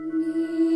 你。